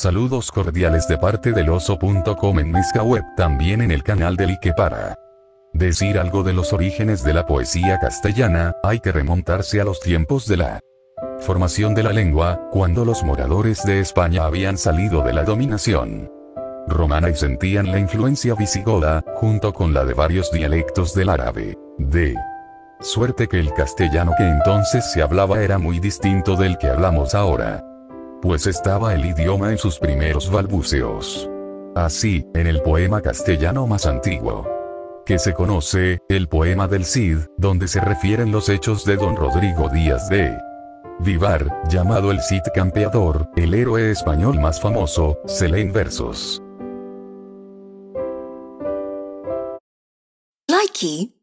Saludos cordiales de parte del oso.com en Misca Web, también en el canal del Ike para decir algo de los orígenes de la poesía castellana, hay que remontarse a los tiempos de la formación de la lengua, cuando los moradores de España habían salido de la dominación romana y sentían la influencia visigoda, junto con la de varios dialectos del árabe. De suerte que el castellano que entonces se hablaba era muy distinto del que hablamos ahora. Pues estaba el idioma en sus primeros balbuceos. Así, en el poema castellano más antiguo que se conoce, el poema del Cid, donde se refieren los hechos de don Rodrigo Díaz de Vivar, llamado el Cid Campeador, el héroe español más famoso, se leen versos. Likey